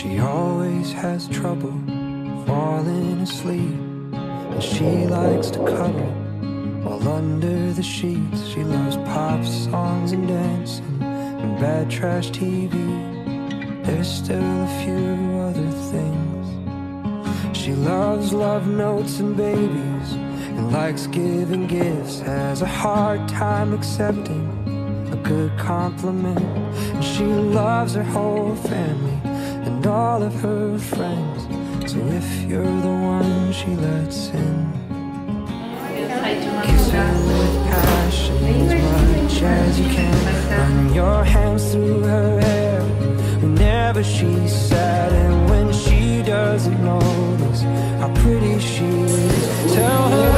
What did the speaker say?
She always has trouble falling asleep. And she likes to cuddle while under the sheets. She loves pop songs and dancing and bad trash TV. There's still a few other things. She loves love notes and babies and likes giving gifts. Has a hard time accepting a good compliment. And she loves her whole family all of her friends. So if you're the one she lets in, kiss her with passion as much as you can. Run your hands through her hair whenever she's sad and when she doesn't notice how pretty she is. Tell her.